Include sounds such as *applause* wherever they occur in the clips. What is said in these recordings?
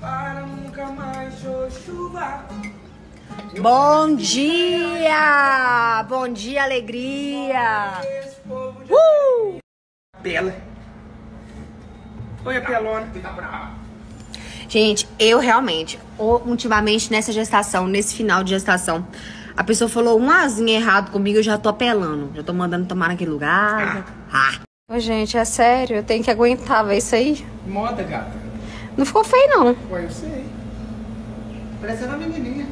Para nunca mais chuva. Bom dia! Bom dia, alegria! Uh! Bela. Oi, apelona. Gente, eu realmente, ultimamente nessa gestação, nesse final de gestação, a pessoa falou um azinho errado comigo, eu já tô apelando. Já tô mandando tomar naquele lugar. Ah. Ô, gente, é sério, eu tenho que aguentar ver isso aí. Moda, gata. Não ficou feio, não. Ué, eu sei. Parecendo uma menininha.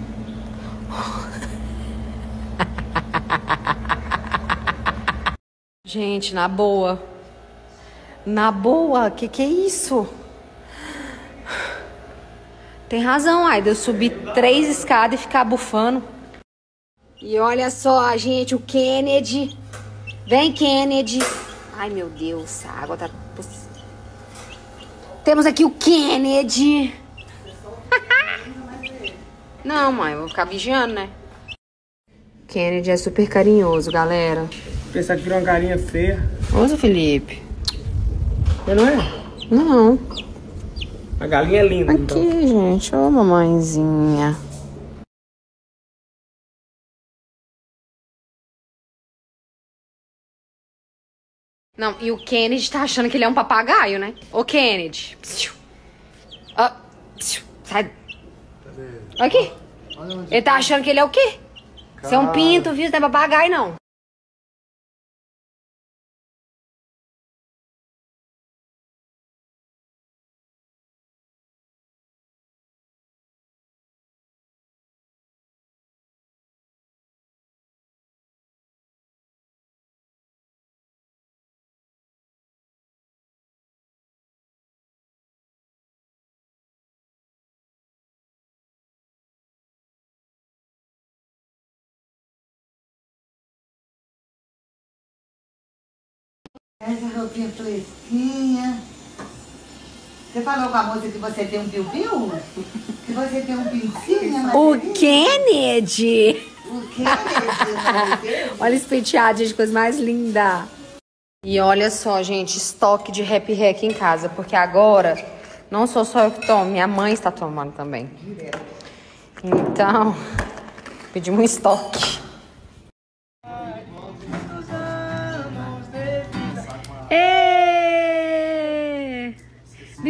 Gente, na boa. Na boa, que que é isso? Tem razão, Aida. Eu subi três escadas e ficar bufando. E olha só, gente, o Kennedy. Vem, Kennedy. Ai, meu Deus, a água tá. Temos aqui o Kennedy. *laughs* Não, mãe, eu vou ficar vigiando, né? Kennedy é super carinhoso, galera. Pensar que virou uma carinha feia. Seu Felipe. Mas não é? Não. A galinha é linda, Aqui, então. gente. Ô, mamãezinha. Não, e o Kennedy tá achando que ele é um papagaio, né? Ô, Kennedy. Psiu. Ó, psiu. Sai. Aqui. Ele tá achando que ele é o quê? Você é um pinto, viu? Não é papagaio, não. Essa roupinha fresquinha. Você falou com a moça que você tem um piu-piu? Que você tem um pintinho, mas O Kennedy! O que é esse? Olha esse penteado, gente, coisa mais linda. E olha só, gente, estoque de Happy Hack em casa, porque agora não sou só eu que tomo, minha mãe está tomando também. Então, pedimos um estoque.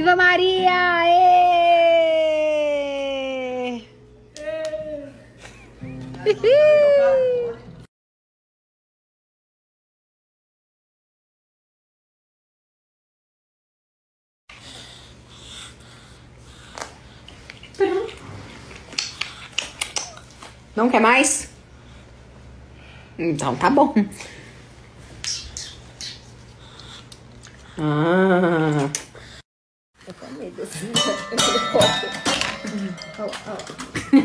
Viva Maria! Ê! Não quer mais? Então tá bom. Ah.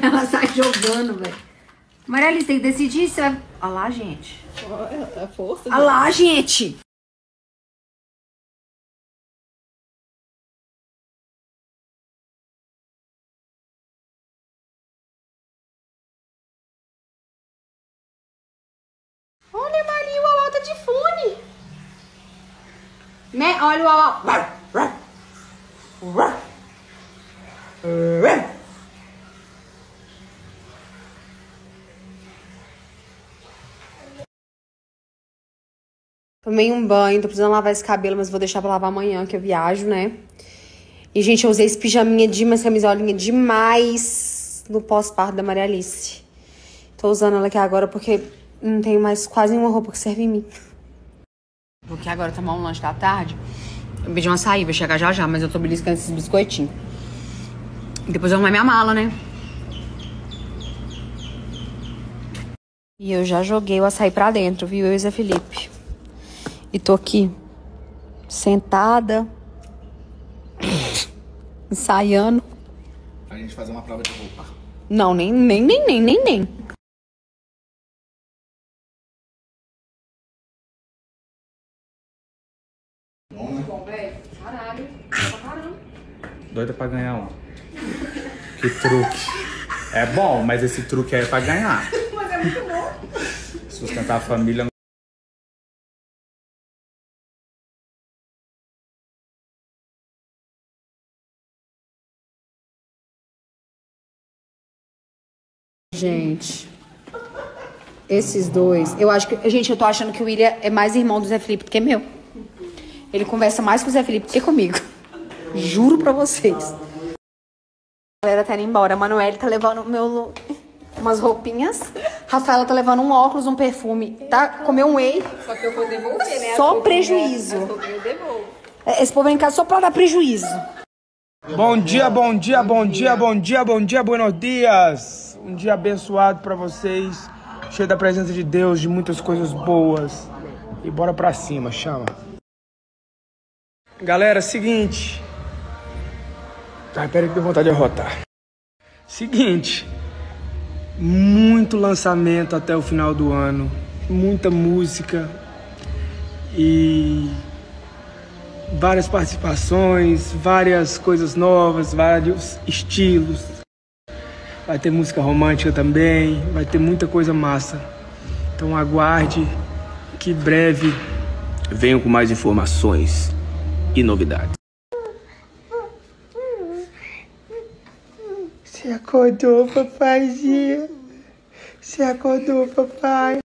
Ela sai jogando, velho. Maria Alice, tem que decidir se vai. Olha lá, gente. É força. Olha lá, gente. Olha, Maria, o Uau tá de fone. Né? Olha o. Tomei um banho, tô precisando lavar esse cabelo, mas vou deixar pra lavar amanhã, que eu viajo, né? E, gente, eu usei esse pijaminha de umas camisolinha demais no pós-parto da Maria Alice. Tô usando ela aqui agora porque não tenho mais quase nenhuma roupa que serve em mim. Porque agora tomar um lanche da tarde. Eu pedi um açaí, vai chegar já já, mas eu tô beliscando esses biscoitinhos. Depois eu arrumar minha mala, né? E eu já joguei o açaí pra dentro, viu? Eu e Zé Felipe. E tô aqui, sentada, ensaiando. Pra gente fazer uma prova de roupa. Não, nem, nem, nem, nem, nem, nem. doida pra ganhar um. Que truque. É bom, mas esse truque aí é pra ganhar. Mas é muito bom. Sustentar a família. Gente. Esses dois. Eu acho que. Gente, eu tô achando que o William é mais irmão do Zé Felipe do que meu. Ele conversa mais com o Zé Felipe do que comigo. Juro pra vocês. A galera tá indo embora. A Manoel tá levando meu look. Umas roupinhas. Rafaela tá levando um óculos, um perfume. Tá? Comeu um whey. Só que eu vou devolver, né? Só prejuízo. Eu devolvo. Esse povo vem cá só pra dar prejuízo. Bom dia, bom dia, bom dia, bom dia, bom dia, buenos dias. Um dia abençoado pra vocês, cheio da presença de Deus, de muitas coisas boas. E bora pra cima, chama. Galera, seguinte. Ai, pera que deu vontade de arrotar. Seguinte. Muito lançamento até o final do ano. Muita música. E várias participações, várias coisas novas, vários estilos. Vai ter música romântica também, vai ter muita coisa massa. Então aguarde que breve venho com mais informações e novidades. Você acordou, papaizinho? Você acordou, papai?